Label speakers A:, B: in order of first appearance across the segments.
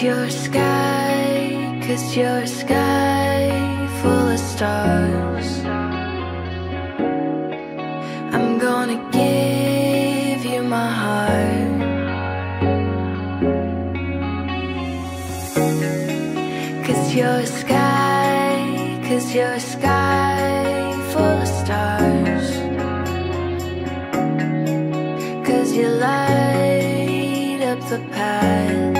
A: Cause your sky, cause your sky full of stars. I'm gonna give you my heart. Cause your sky, cause your sky full of stars. Cause you light up the path.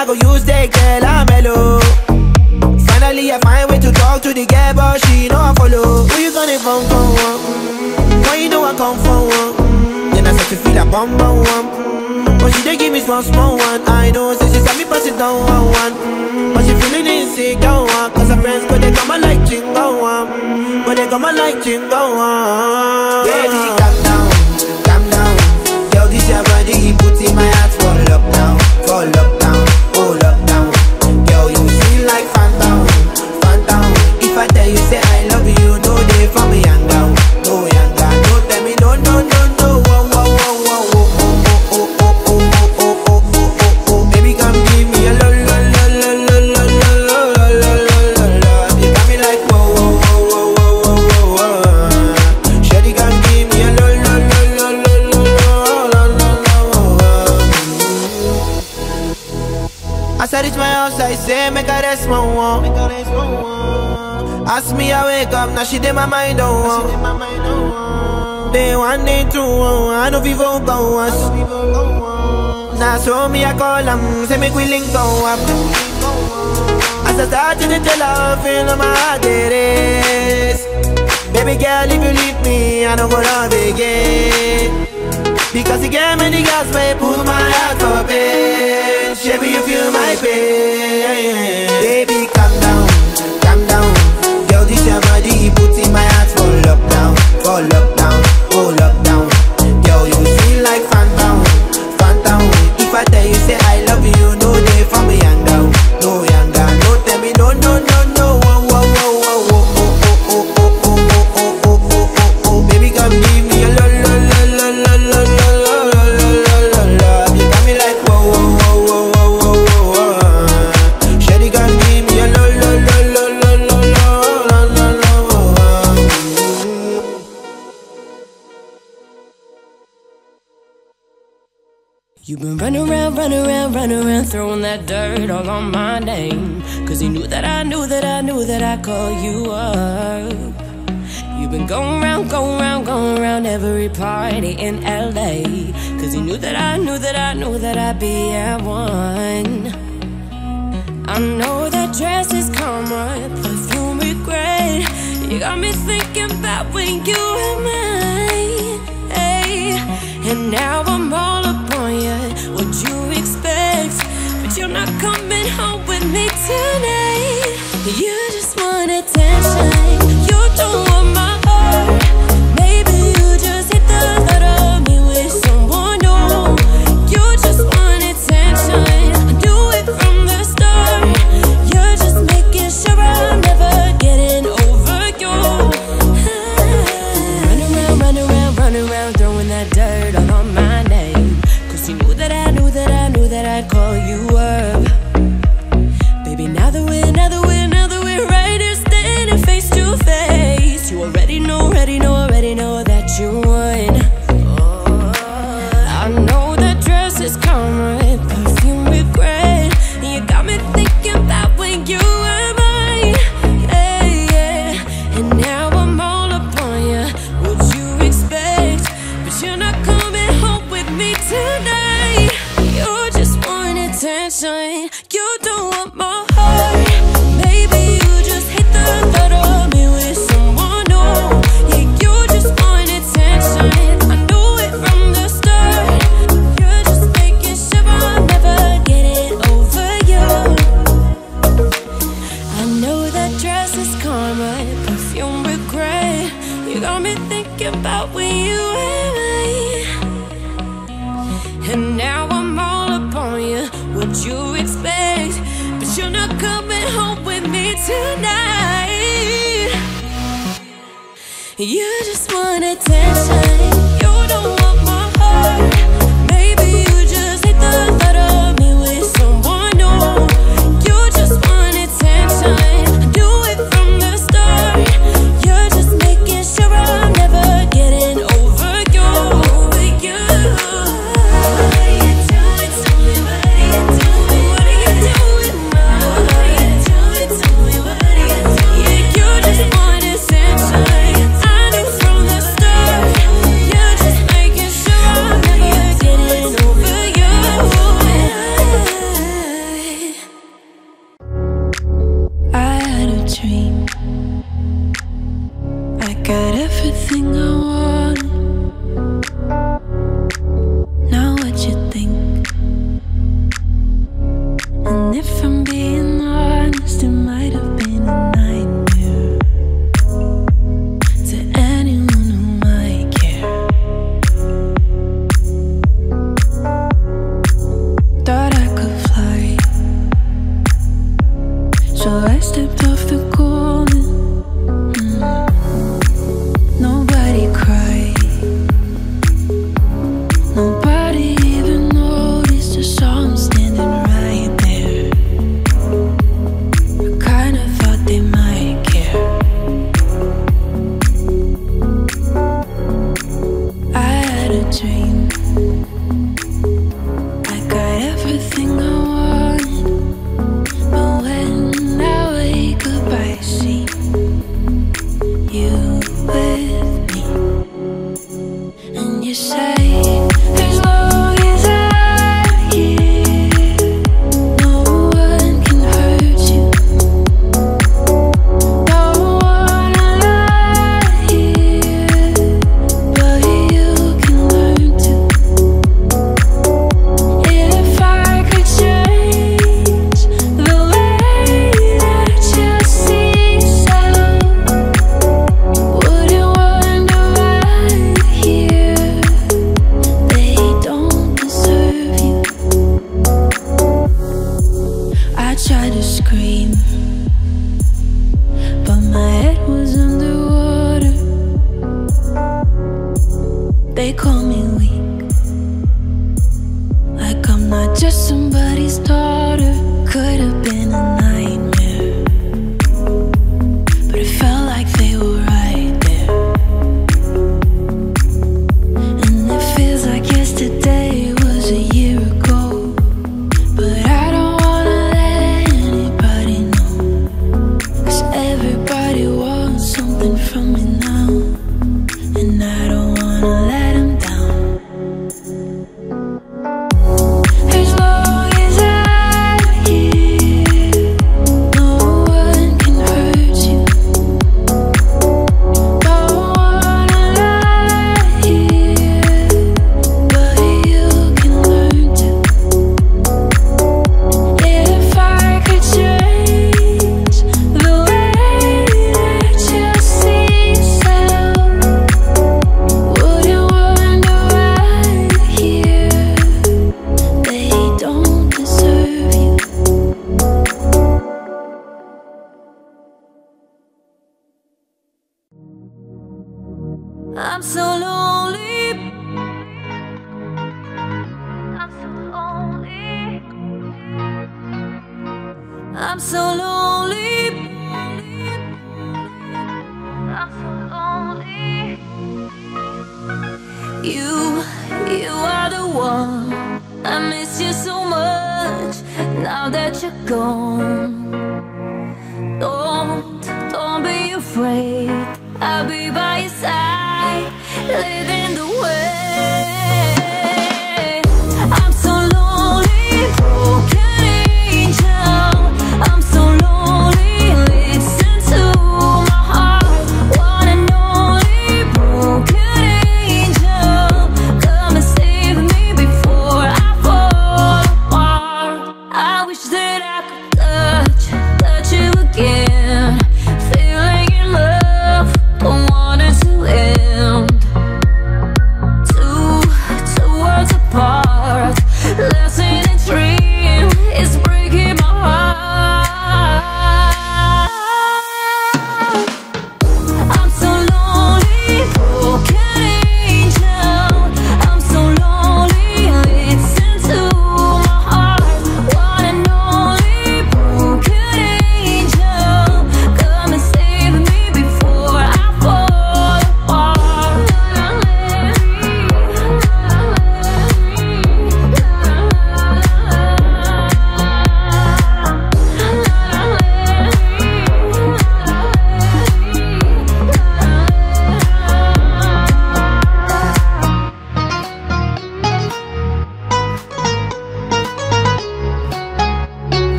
B: I go use the girl I'm mellow. Finally, I find way to talk to the girl, but she know I follow. Who you gonna phone for? One? Why you know I come for one? Then I start to feel a bum bum one. But she dey give me small small one. I know, say she got me pass it down one one. But she feeling insecure one. Cause her friends go they come and like chingo one. But they come and like chingo one. Baby, calm down, calm down. Girl, this your body, put in my heart for lockdown, for lockdown, oh lockdown. Girl, you feel like phantom, phantom. If I tell you say I wake up, now she did my mind, oh. oh. Day one, day two, oh, I know people go us. Now so me, I call them, say make we link go up. As I start to tell her, feel my heart it is. Baby girl, if you leave me, I don't go love again. Because you gave me the gas, may pull my heart for pain. Baby, you feel my pain. Baby,
C: Fall up now, pull up that dirt all on my name. Cause you knew that I knew that I knew that I call you up. You've been going around, going around, going around every party in LA. Cause you knew that I knew that I knew that I'd be at one. I know that dress is karma, perfume regret. You got me thinking about when you were mine. Hey, and now I'm all up on you. You're not coming home with me tonight. You just want attention.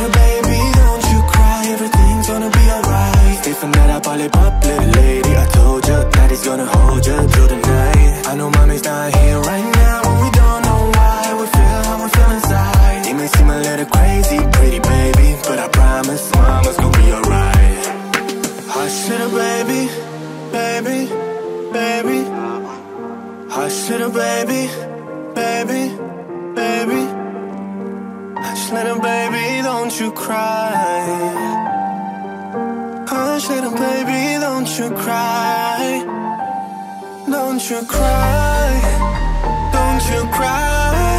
D: later, baby, don't you
E: cry. Everything's gonna be alright. Stephen that I probably pop, little lady. I told you daddy's gonna hold you through the night. I know mommy's not here right now And we don't know why. We feel how we feel inside. It may seem a little crazy, pretty baby But I promise mama's gonna be alright. Hush little baby, baby, baby. Hush little baby, baby, baby. Hush little baby don't you cry. Hush little baby, don't you cry. Don't you cry. Don't you cry.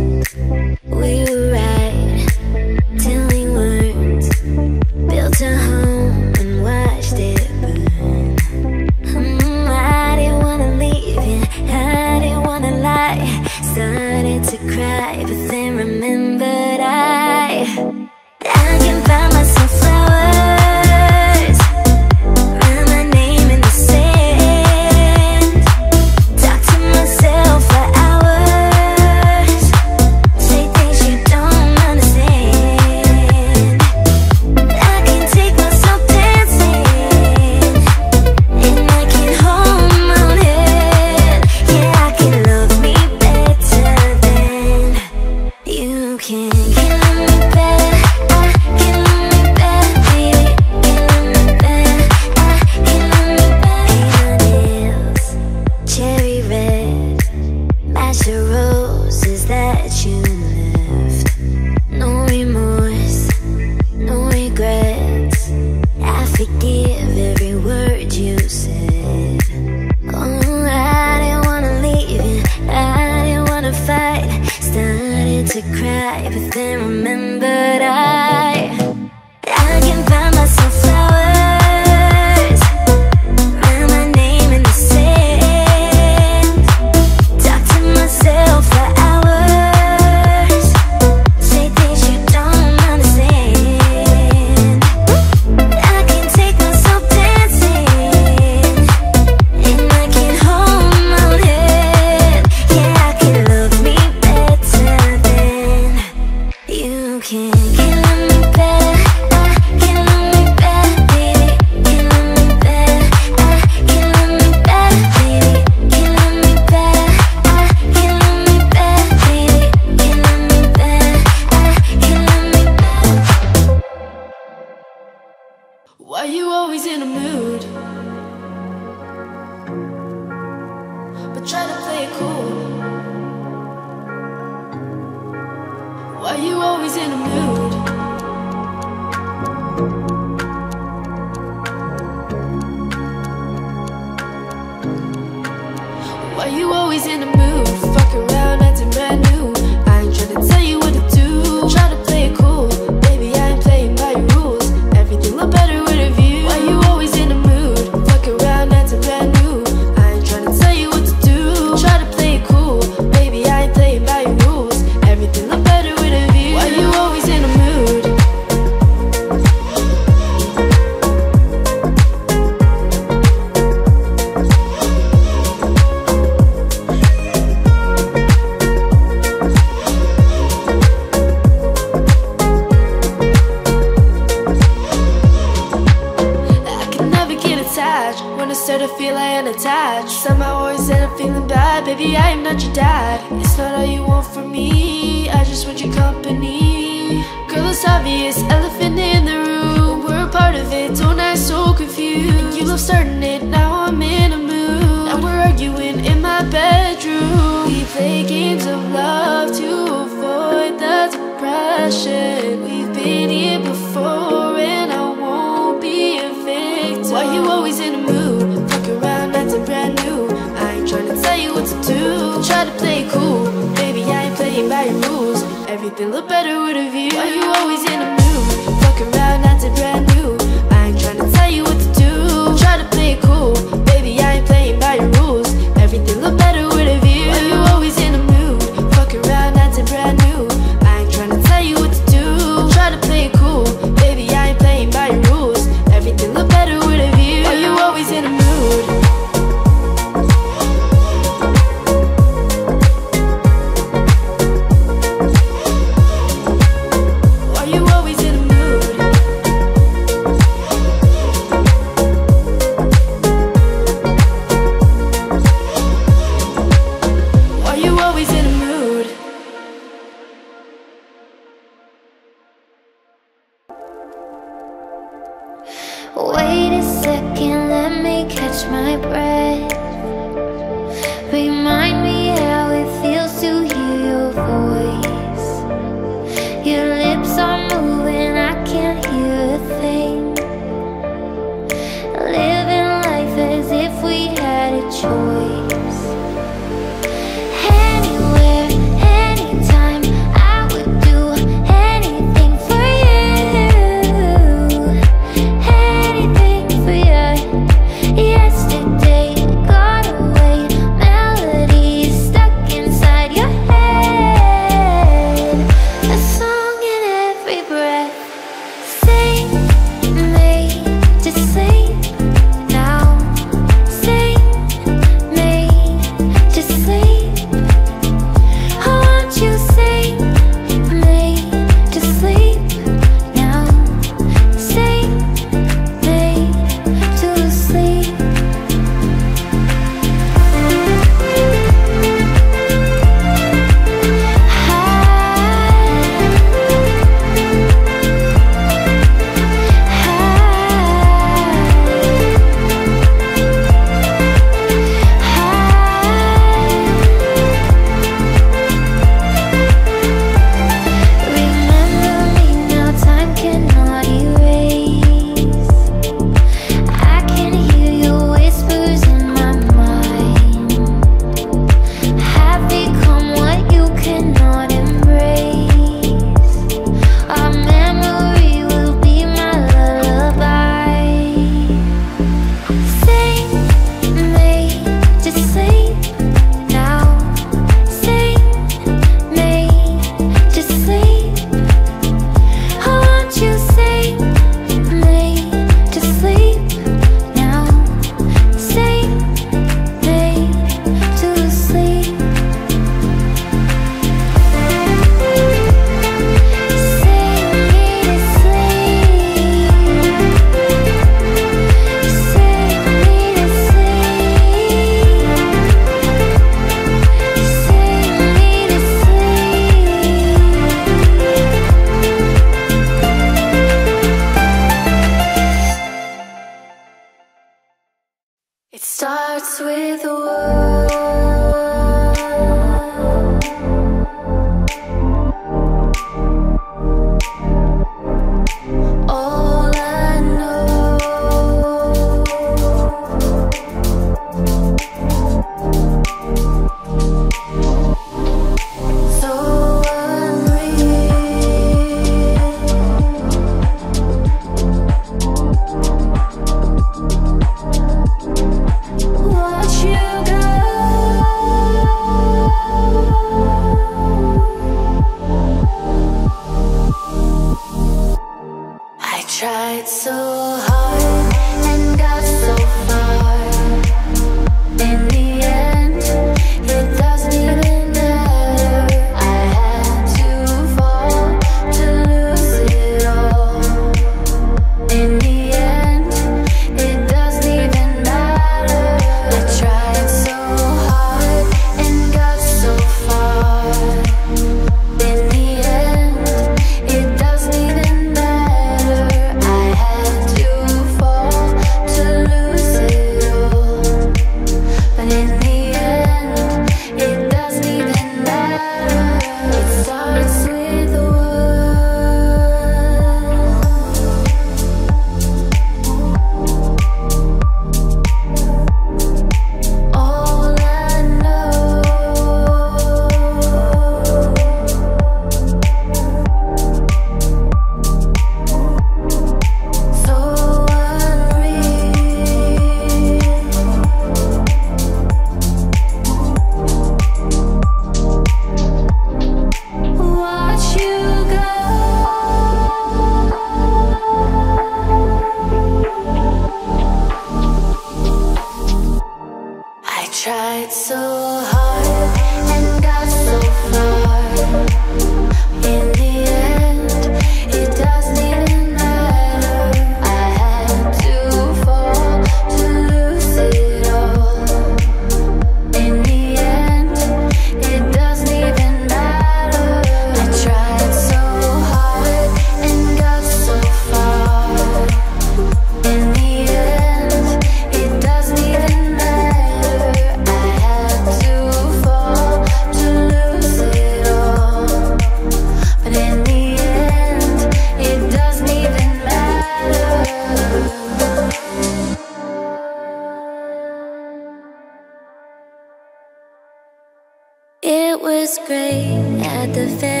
A: Great at the very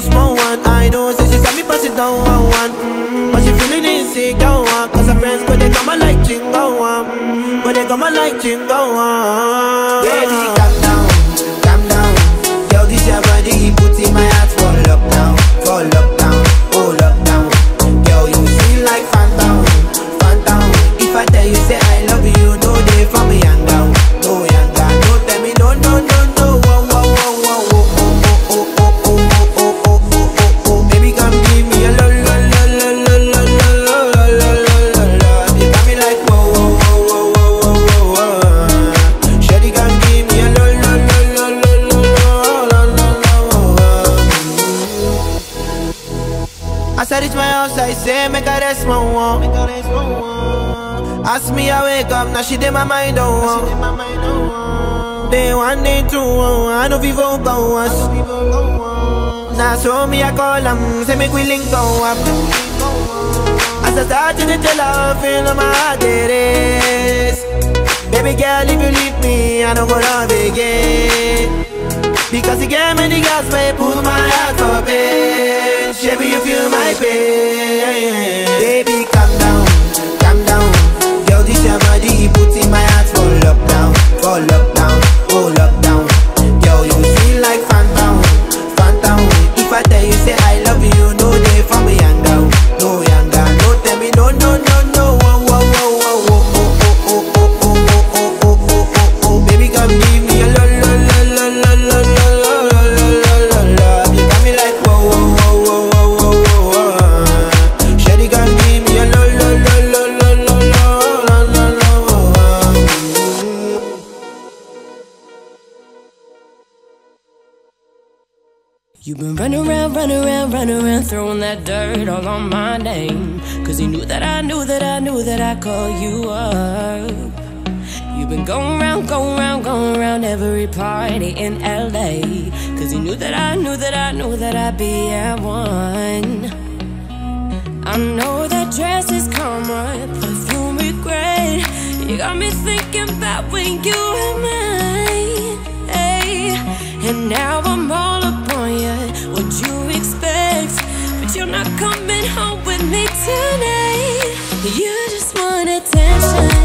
B: dey small one. I know, say she got me pass it down one one. But she feeling insecure one. Cause her friends go they come like chingo one. Mm, But they come like chingo one. Baby, she did my mind, oh. oh. Day one, day two, oh, oh. I know people go us. Now so me, I call them, say make we link go up. As I start to tell her, feel my heart it is. Baby girl, if you leave me, I don't go love again. Because you gave me the gas, may pull my heart for pain. Baby, you feel my pain. Baby, calm down,
C: All up now, all up. I call you up. You've been going round, going round, going round every party in LA. Cause you knew that I knew that I knew that I'd be at one. I know that dress is karma, perfume regret. You got me thinking about when you were mine. Hey. And now I'm all upon you, what you expect. But you're not coming home with me tonight. You
A: emotions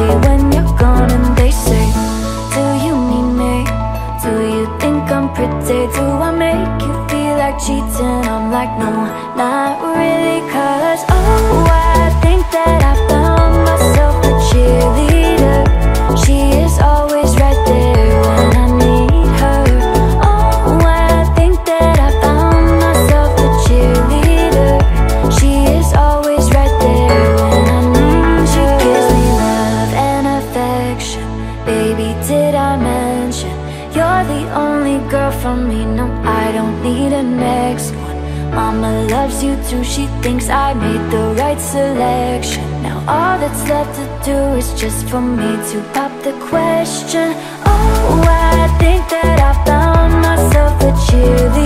A: empty when you're gone And they say, do you need me? Do you think I'm pretty? Do I make you feel like cheating? I'm like, no, not really cause do is just for me to pop the question. Oh, I think that I found myself a cheerleader.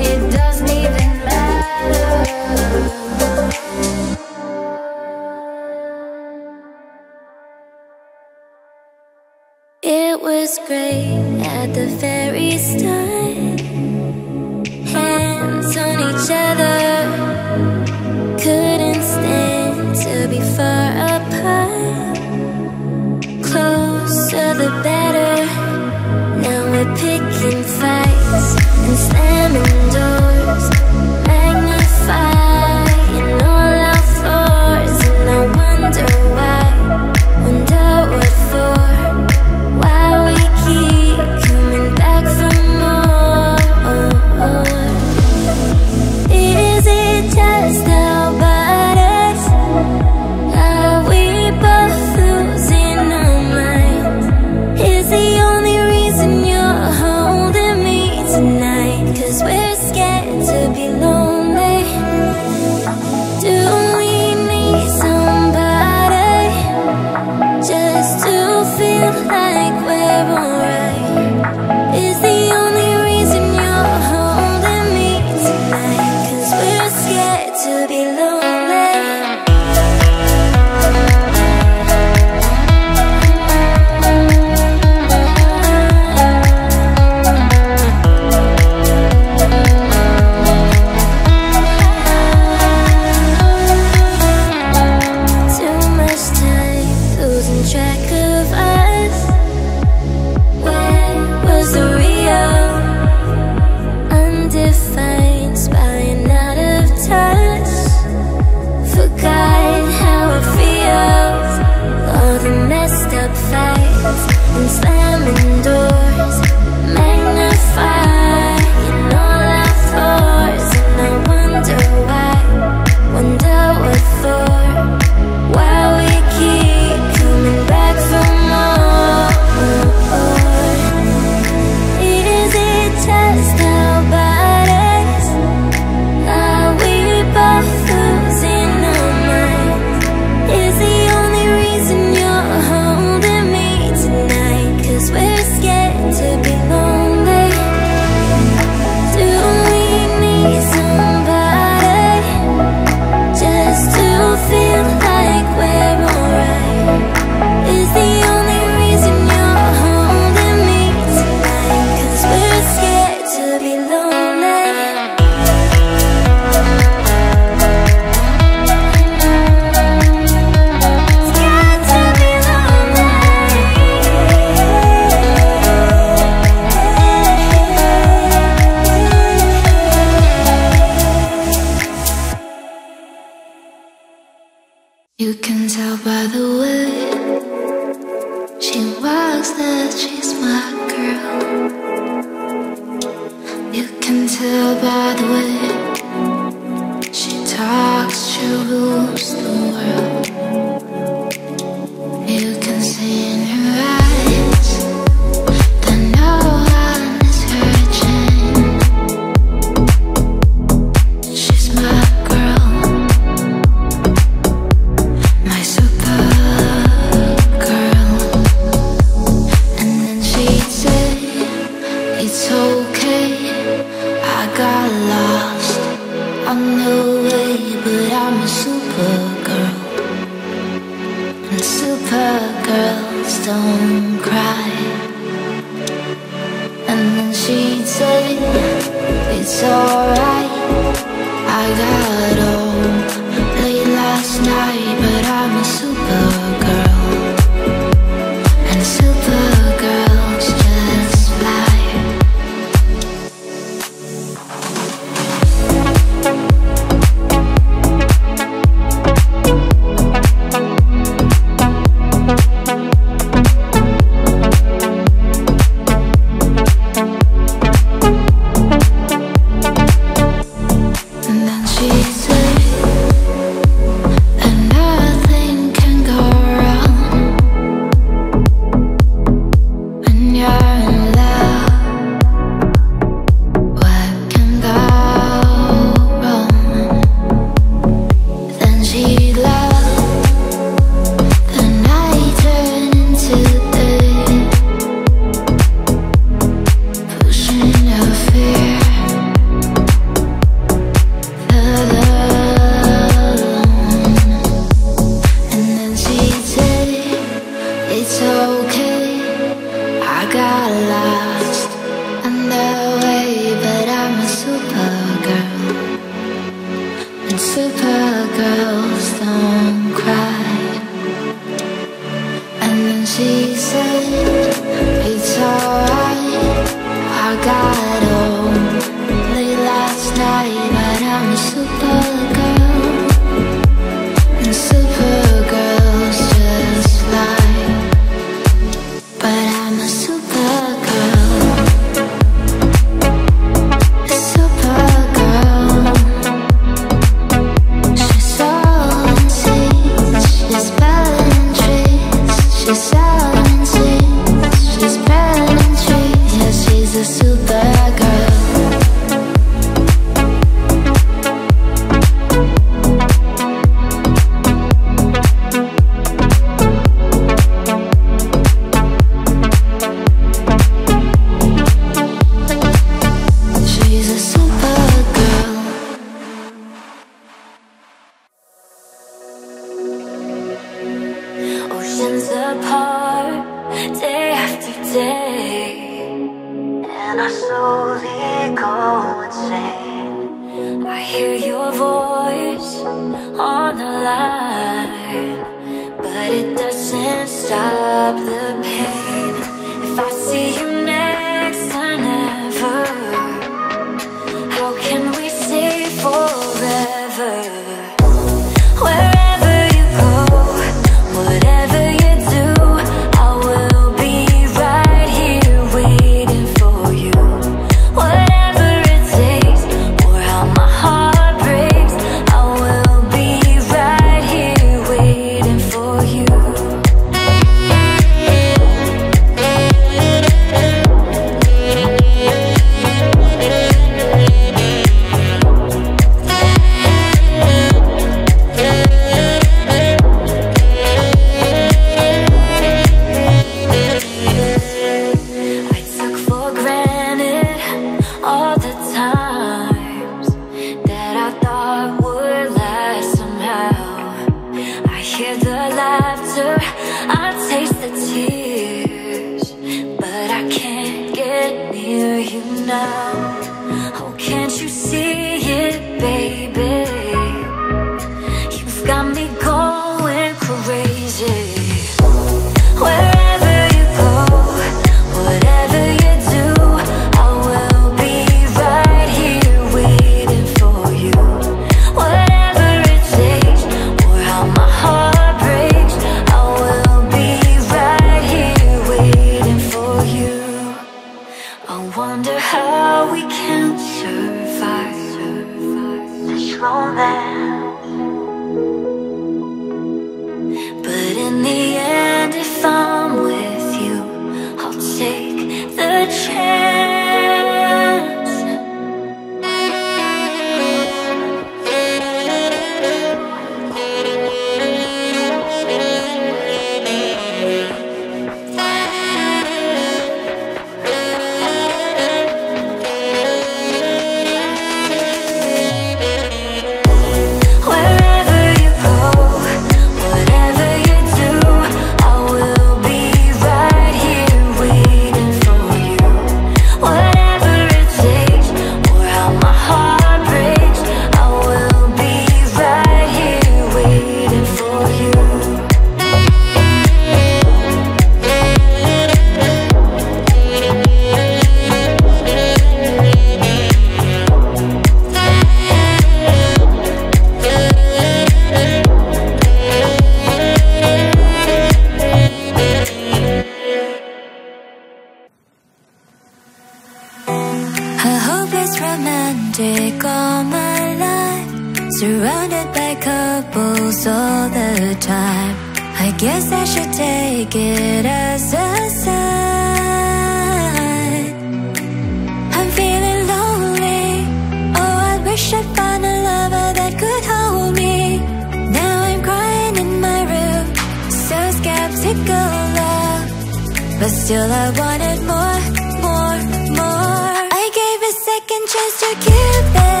A: Chance to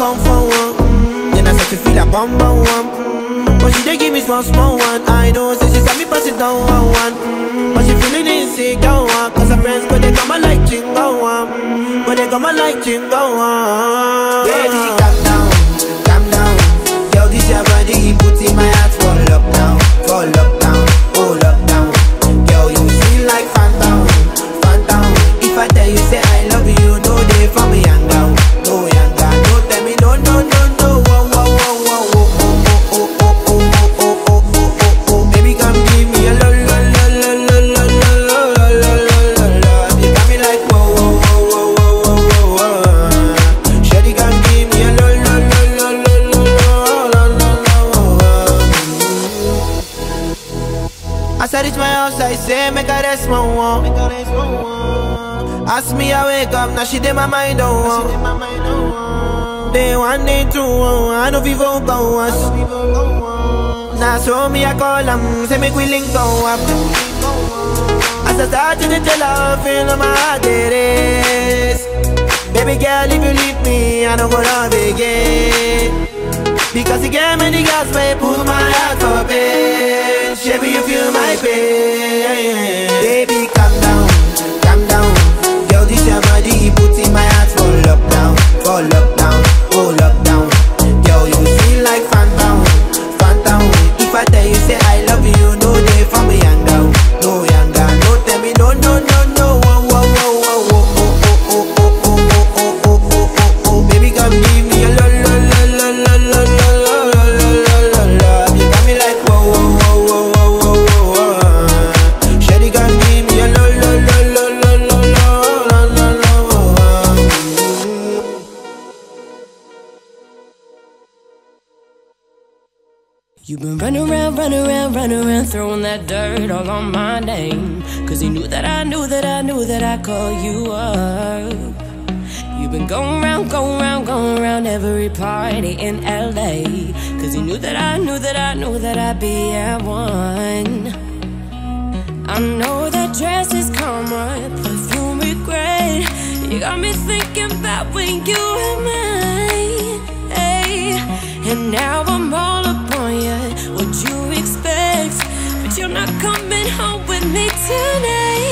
B: come for one? Mm, Then I start to feel a bum bum one. Mm, But she dey give me small small one. I know, say she saw me pass it down one one. Mm, But she feeling insecure one. Cause her friends, but they come like chingo one. Mm, But they come like chingo one. Baby, calm down, calm down. Girl, this your body, put in my heart for lockdown, for lockdown, oh my one. Ask me, I wake up, now she did my mind on one. Day one, day two, I know people go us. Now so me, I call them, say make we link go up. As I start to tell her, feel my heart it is. Baby girl, if you leave me, I don't go love again. Because you gave me the gas, may pull my heart Show me if you my babe. My
C: name. Cause you knew that I knew that I knew that I call you up. You've been going around, going around, going around every party in LA. Cause you knew that I knew that I knew that I'd be at one. I know that dress is karma, perfume regret. You got me thinking about when you were mine. Hey. And now I'm all up me tonight.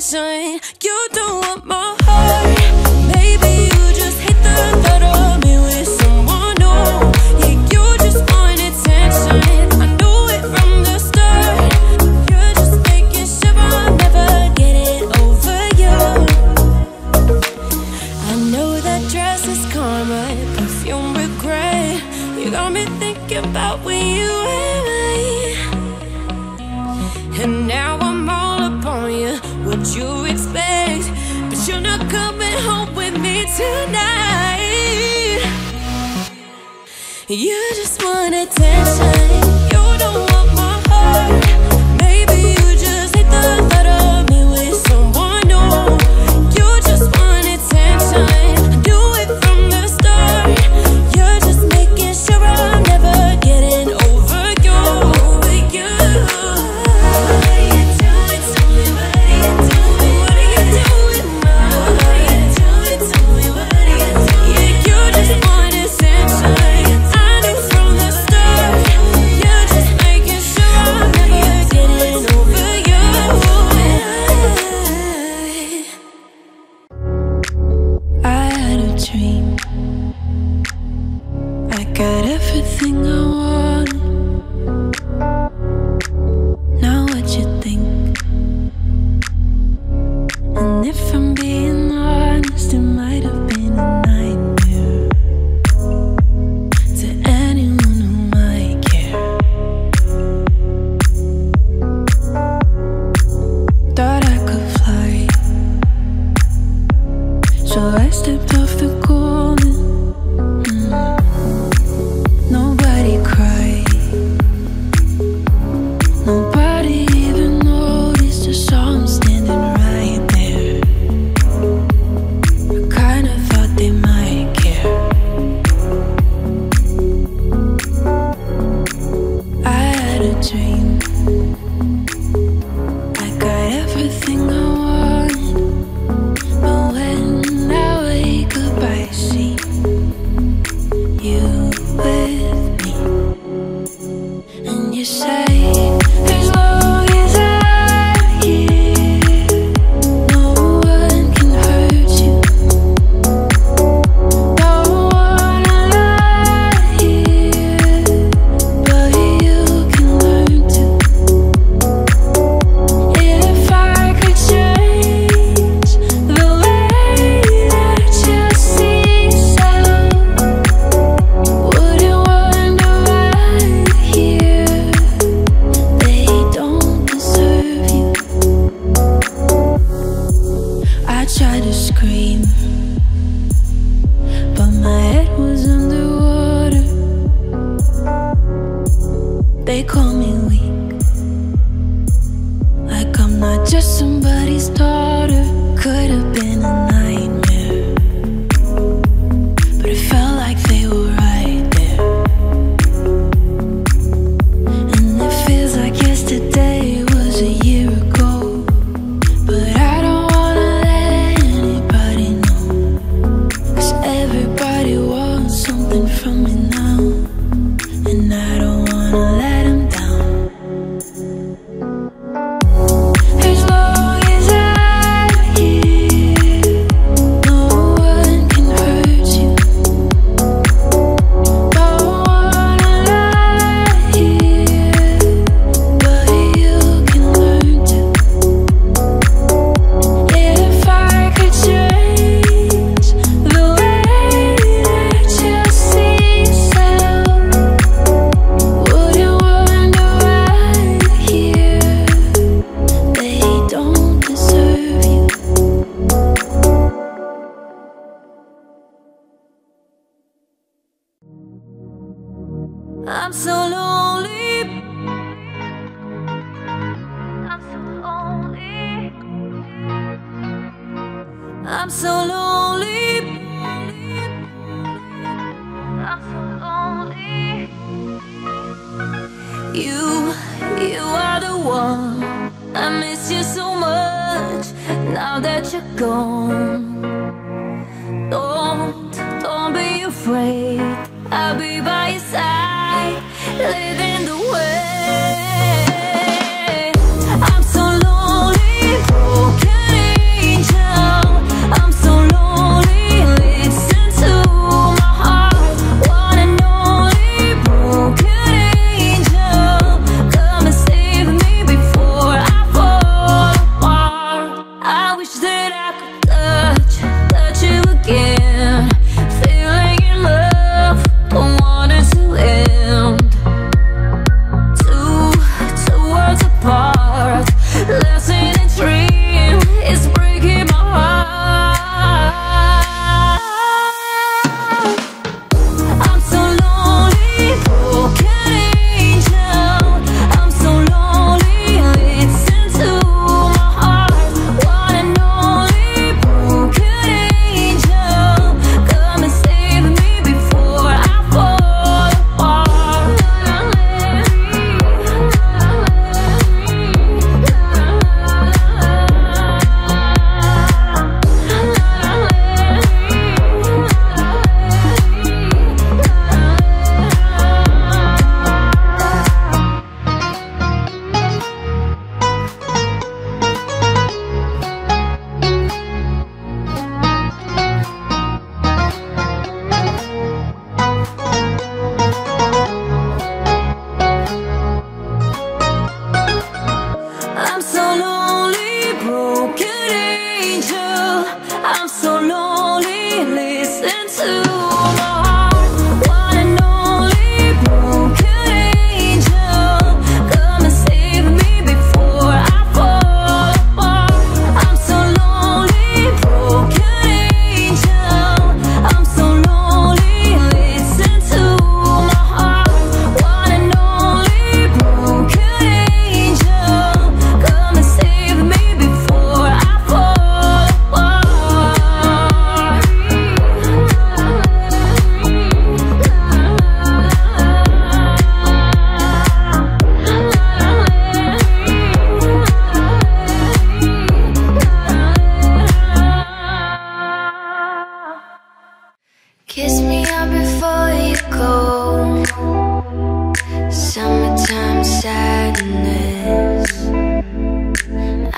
C: Attention. You just want attention.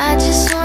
C: I just want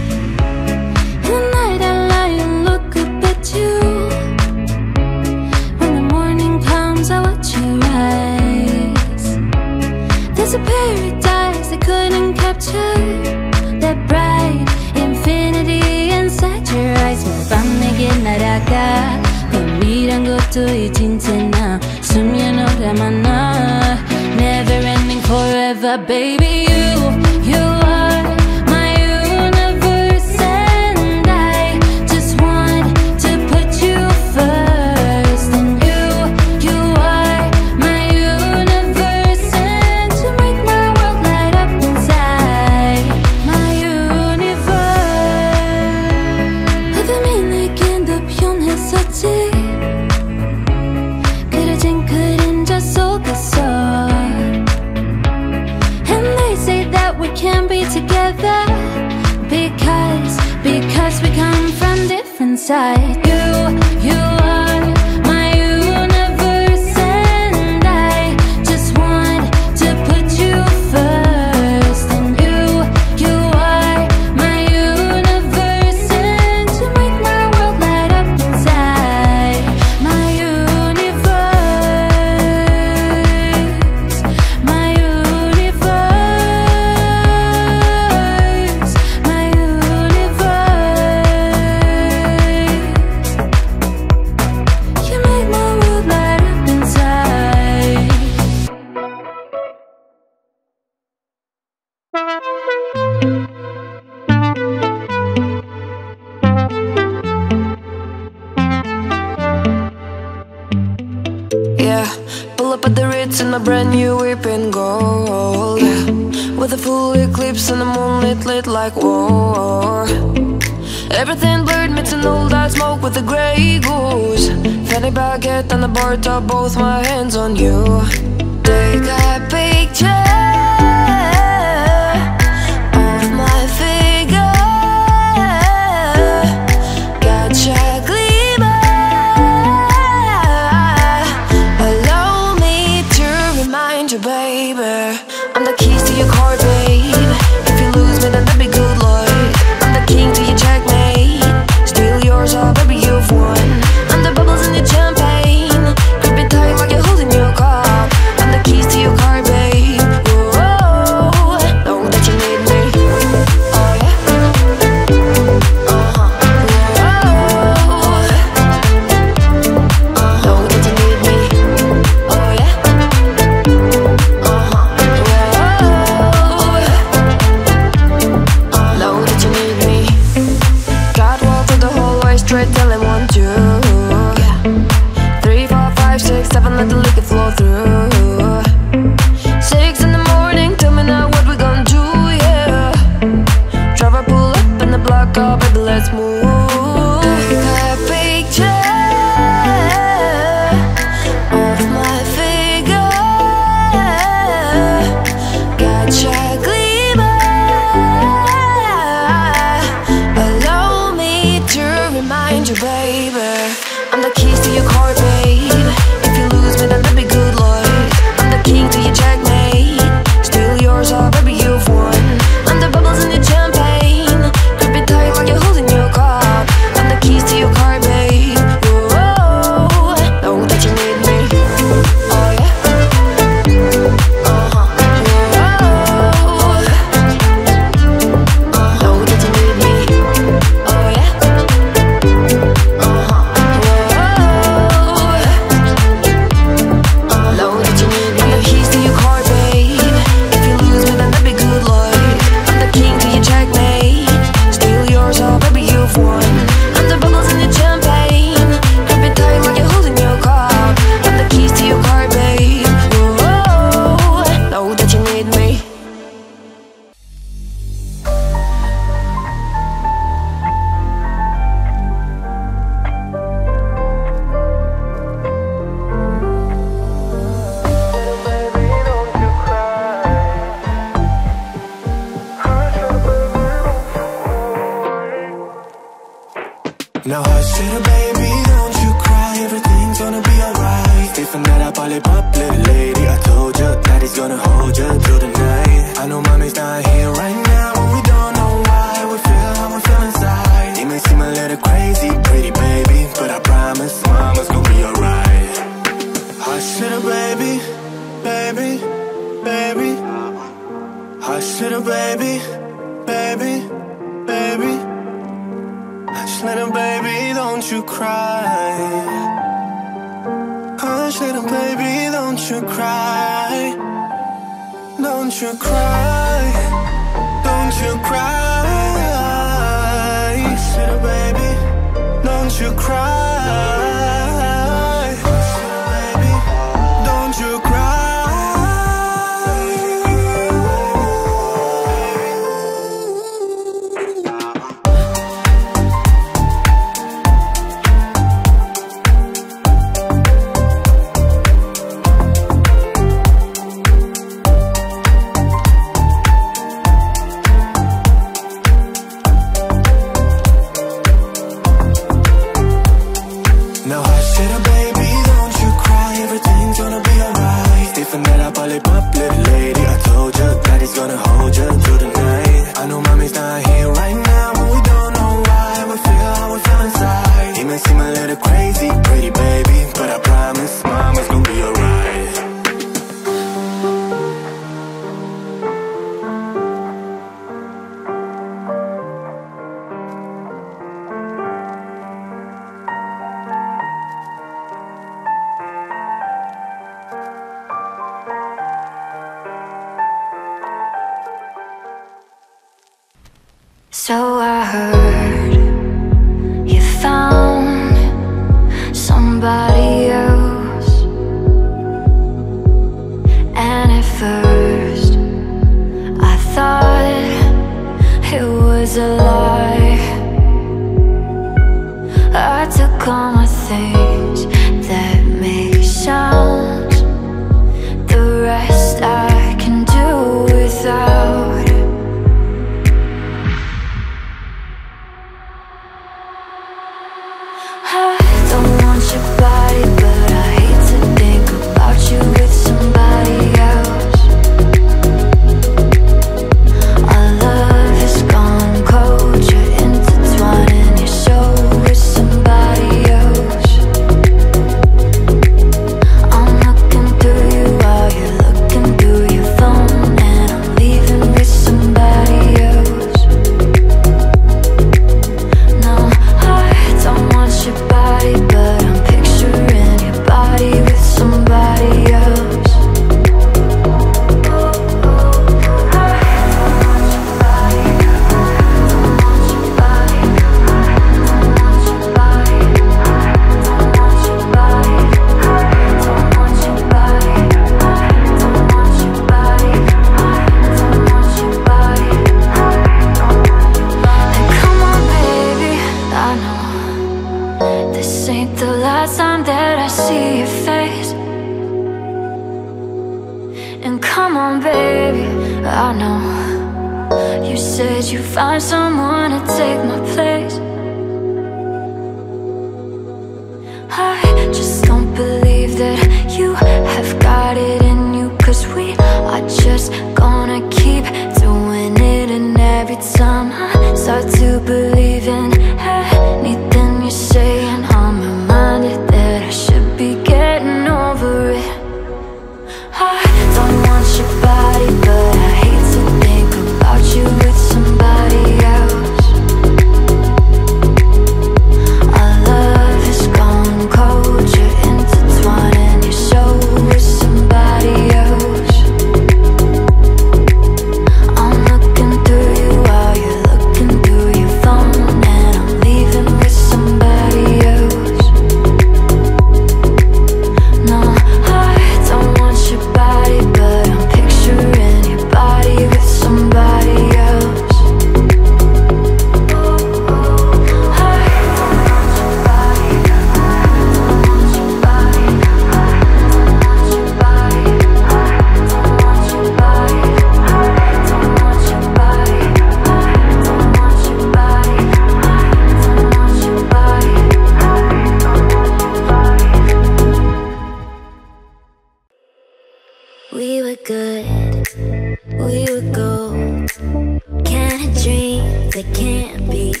A: they can't be